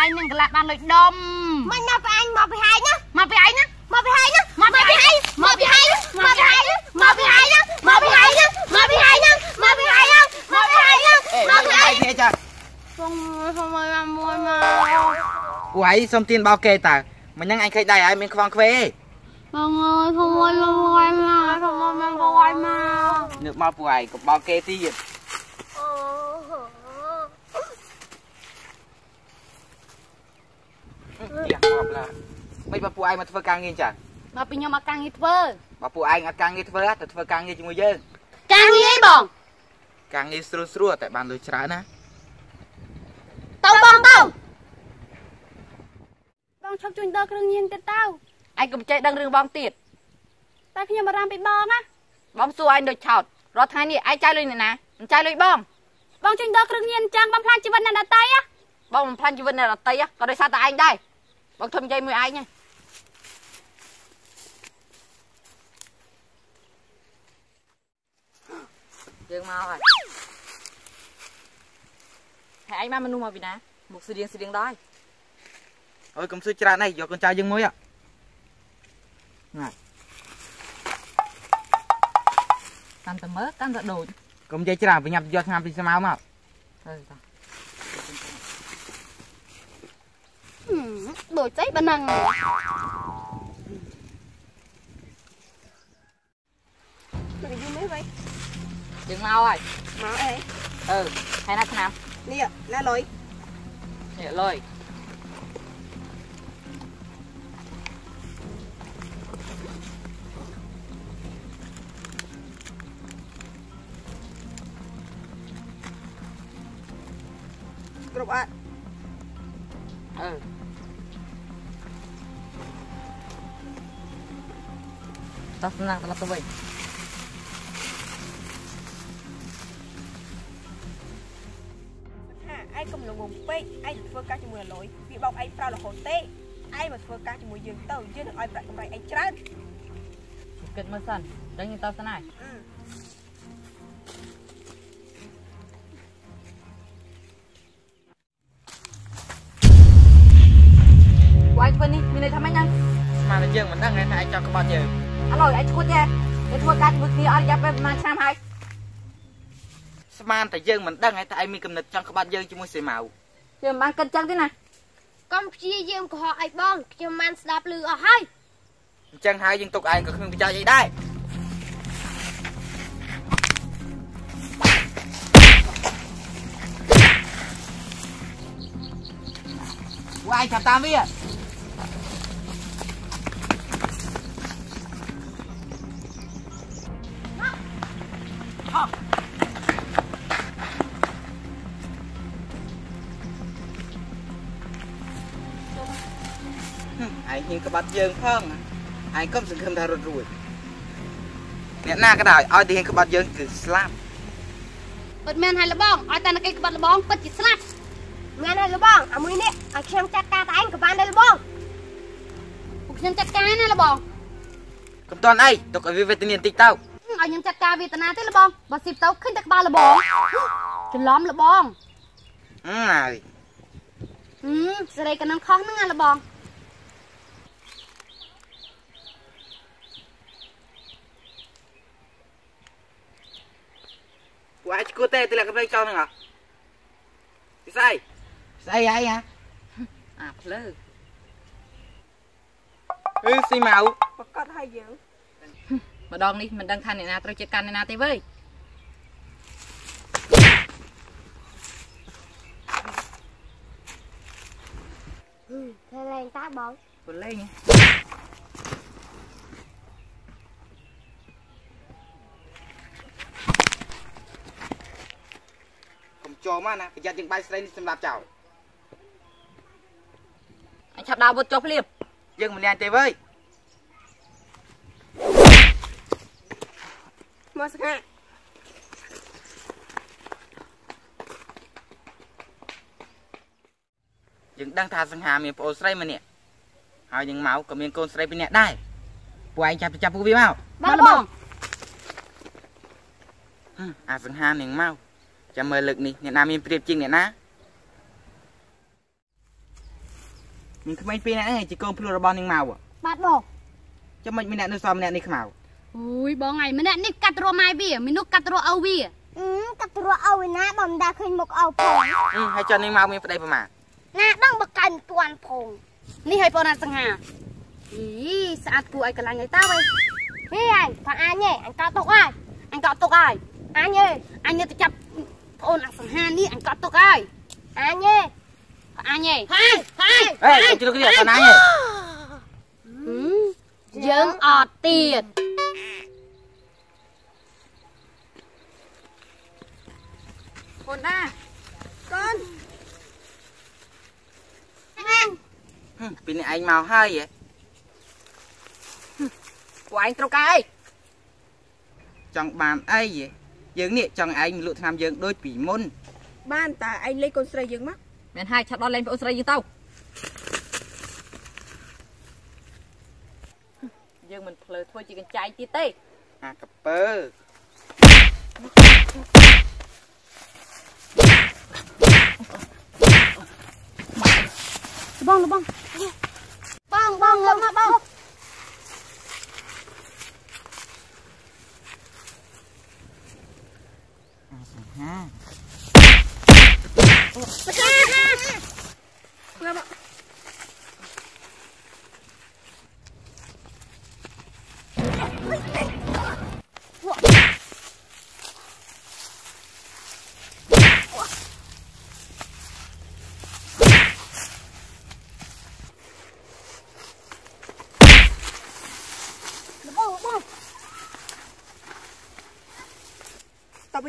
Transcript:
ហើយនឹងកលាក់បានលុយដុំមិនមកពីអញមកពីហើយណាមកពីហើយណាមកពីហើយណាមកពីហើយមកពីហើយមកពីហើយមកពីហើយណាមកពីហើយណាមកពីហើយណាមកពីហើយណាមកពីហើយណាអេមកមកពីឯហើយងគ្នាចាបងខ្ញុំមកមួយមកពួកឯងសុំទៀនបោកគេតើមិញហ្នឹងអញឃើញដៃឯងមានខ្វងខ្វេបងអើយខ្ញុំមកមកមកខ្ញុំមកមកមកនឹកមកពួកឯងកុំបោកគេទៀតទៀងងាប់ឡា មិនបើពួកឯងមកធ្វើការងារចាមកពីខ្ញុំអត់ការងារធ្វើបើពួកឯងអត់ការងារធ្វើទៅធ្វើការងារជាមួយយើងការងារអីបងការងារស្រួលស្រួលតែបានលុយច្រើនណាទៅបងទៅបងឈប់ជួយដល់គ្រឿងញៀនទៀតទៅ Anh cũng chạy đăng rừng bong tiệt តែខ្ញុំបារម្ភពីបងណា Bong xua anh đôi chọt Rồi thay này ai chạy lùi này nè Chạy lùi bong បងជួយដល់គ្រឿងញៀនចឹងបងផ្លាញជីវិតអ្នកដតីណា Bong plan cho Vinh này là tây á Còn đây sao tại anh đây Bong thâm dây mười ai nha Dương mau rồi Hãy anh mà mình nuôi mà vì nè Một sự điên sự điên đói អូយកុំសួរច្រើនអីយកកូនចៅយើងមួយណា Cầm tầm mớ, cầm tầm đồ កុំនិយាយច្រើនប្រញាប់យកឆ្នាំពីស្មៅមក Ừ, rồi. ដូចស្អីបើហ្នឹងទៅយូរនេះវិញ Dương mau rồi មកអី Ừ, hay là nào នេះណាលុយ Nhẹ lời គ្រប់អត់ Ừ Tao senang telah tu baik ថាឯង កុំល្ងងពេកឯងធ្វើការជាមួយលុយវាបោកឯងប្រោរហូតទេឯងមកធ្វើការជាមួយយើងទៅយើងនឹងឲ្យប្រាក់កម្រៃឯងច្រើន Kết mơ sân Đánh như tao thế này អឺ Của anh Vinh đi, mình này thăm anh nhanh ស្មានតែយើងមិនដឹងឯងថាឯងចង់ក្បត់យើង Anh rồi, anh chút nha Để thua ca với kia, anh dạp về mà xem hai ស្មានតែយើងមិនដឹងឯងថាឯងមានកំណត់ចង់ក្បត់យើងជាមួយសេម៉ៅ Giờ mang cân chân thế này កុំព្យាយាមកុហកឲ្យបងខ្ញុំបានស្ដាប់ឮអស់ហើយអញ្ចឹងហើយយើងទុកឯងក៏គ្មានប្រយោជន៍អីដែរពួកឯងចាប់តាមវា ឯងហ៊ានក្បត់យើងផងឯងកុំសង្ឃឹមថារត់រួចអ្នកណាក៏ដោយឲ្យតែហ៊ានក្បត់យើងគឺស្លាប់ពិតមែនហើយលបងឲ្យតែនគេក្បត់លបងពិតជាស្លាប់មែនហើយលបងអាមួយនេះឲ្យខ្ញុំចាត់ការតែឯងក៏បានដែរលបងពួកខ្ញុំចាត់ការណាលបងកុំតន់អីទុកឲ្យវាវេទនាបន្តិចទៅឲ្យខ្ញុំចាត់ការវេទនាទេលបងបើស៊ីបទៅឃើញតែក្បាលលបងច្រឡំលបងអឺហើយហឹមសេរីកណ្ដឹងខុសហ្នឹងណាលបង ពួកឯងឈួតទេទម្លាក់កំភ្លើងចោលហ្នឹងហ៎ពីស្អីស្អីហើយហ៎ À, lơ អឺស៊ីម៉ៅប្រកាសឲ្យយើង Mà đòn đi, mình đang than này nào, tôi chơi căn này nào tí với ធ្វើឡើងតាបង Còn lên ចូលមកណាប្រយ័ត្នយើងបាយស្រីនេះសម្រាប់ចោលអញឆាប់ដើរវត្តចុះភ្លាមយើងមិនលានទេវើយមកសង្ហាយើងដឹងថាសង្ហាមានប្អូនស្រីម្នាក់ហើយយើងមកក៏មានកូនស្រីពីរនាក់ដែរពួកឯងចាប់ទៅចាប់ពួកវាមកបងបងហឹមអាសង្ហានឹងមក ចាំមើលលើកនេះអ្នកណាមានព្រៀបជាងអ្នកណាមានក្មេងពីរនាក់ហ្នឹងឯងជាកូនភ្លោះរបស់នាងមកបាទបងចាំមិនមានអ្នកនៅសមម្នាក់នេះខ្មៅអូយបងឯងម្នាក់នេះកាត់រស់ម៉ែវាមីនោះកាត់រស់ឪវាអឺកាត់រស់ឲ្យណាបើមិនដាឃើញមុខឪផងហឹមហើយចុះនាងមកមានប្តីប្រមាណណាដឹងបកាញ់ទួនផងនេះឲ្យបងណាត់សង្ហាអីស្អាតគួរឲ្យកន្លាញ់ឲ្យតើវ៉ៃហេអញថាអញឯងអញកោតទុកហើយអញកក់ទុកហើយអញឯងអញនៅទៅចាប់ ប្អូនអាសង្ហានេះអញកក់ទុកហើយអញឯងអញឯងហើយហើយអេកុំជ្រុកគ្នាកណាញ់ឯងយើងអត់ទៀតកូនណាកូនអញហឹមពីនេះឯងមកហើយហ៎ពួកឯងត្រូវការអីចង់បានអីហ៎ យើងនេះចង់ឯងលក់ឆ្នាំយើងដូចពីមុនបានតើឯងលេខកូនស្រីយើងមកមែនហើយឆាប់ដល់លេងប្អូនស្រីយើងទៅយើងមិនភ្លើធ្វើជាកញ្ចែងទៀតទេអាកពើបងបងបងបងលុបមកបង ហា បកា លមក